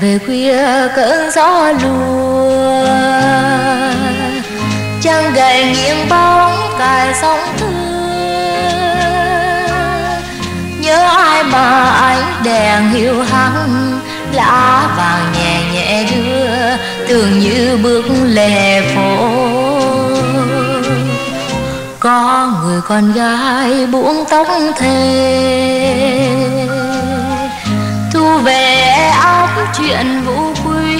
về khuya cơn gió lùa trăng gầy nghiêng bóng cài sóng thương. nhớ ai mà ánh đèn hiu hắt, lá vàng nhẹ nhẹ đưa, tưởng như bước lề phố có người con gái buông tóc thề về óc chuyện vũ quý.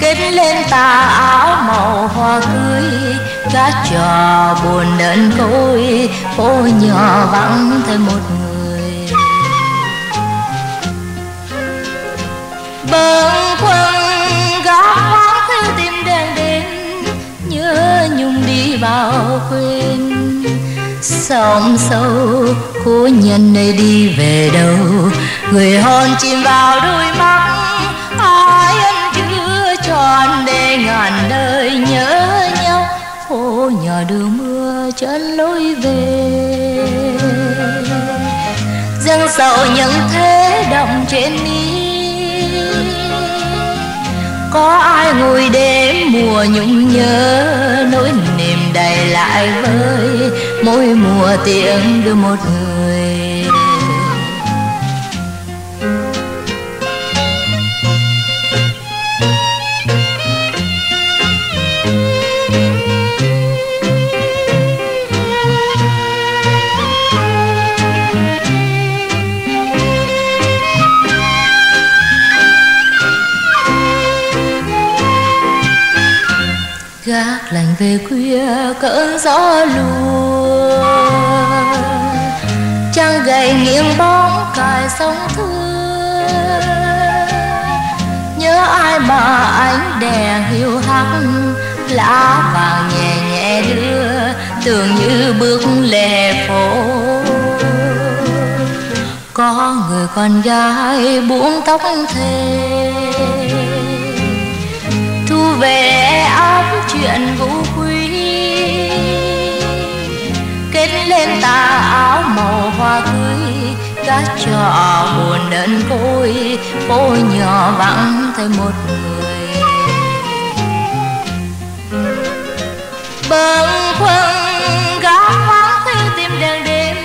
Kết lên tà áo màu hoa cưới cá trò buồn đơn côi phố nhỏ vắng thêm một người. Bâng khuâng gã hoang thư tim đèn đến nhớ nhung đi vào quên sông sâu. Cố nhân nơi đi về đâu? Người hôn chìm vào đôi mắt. Ai ân chưa tròn để ngàn đời nhớ nhau. Phố nhỏ đường mưa chân lối về. Dâng sầu những thế động trên mi. Có ai ngồi đêm mùa nhung nhớ nỗi niềm đầy lại với mỗi mùa tiếng đưa một người gác lành về khuya cơn gió lùa trăng gầy nghiêng bóng cài sóng thương. nhớ ai mà ánh đèn hiu hắt, lá vàng nhẹ nhẹ đưa, tưởng như bước lề phố. Có người con gái buông tóc thề lên tà áo màu hoa cưới cá trò buồn đơn côi phố nhỏ vắng thêm một người. Bâng khuâng gác vắng theo tim đèn đêm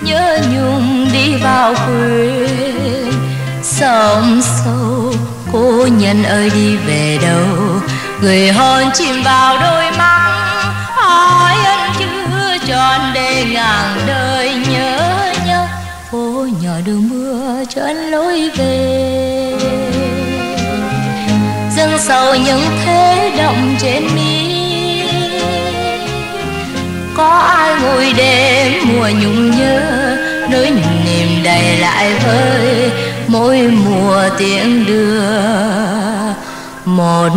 nhớ nhung đi vào quê. Sông sâu, cô nhân ơi đi về đâu? Người hôn chìm vào đôi mắt, hỏi ân chưa tròn ngàn đời nhớ nhau phố nhỏ đường mưa trên lối về. Dâng sầu những thế động trên mi. Có ai ngồi đêm mùa nhung nhớ, nỗi niềm đầy lại với mỗi mùa tiếng đưa một